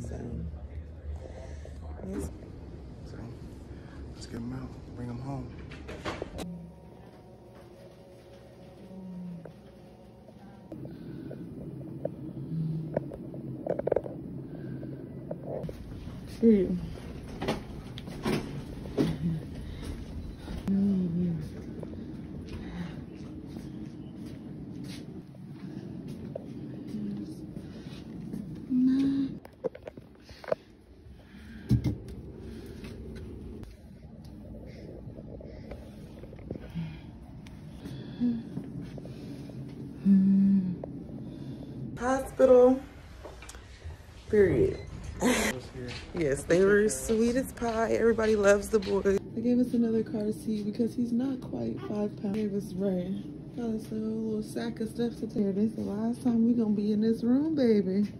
So, yes. So let's get him out, bring him home. Period. Hmm. Hmm. Hospital. Period. Yes, they were sweet as pie. Everybody loves the boy. They gave us another car seat because he's not quite five pounds. They us Ray. Got us a little sack of stuff to take. This is the last time we gonna be in this room, baby.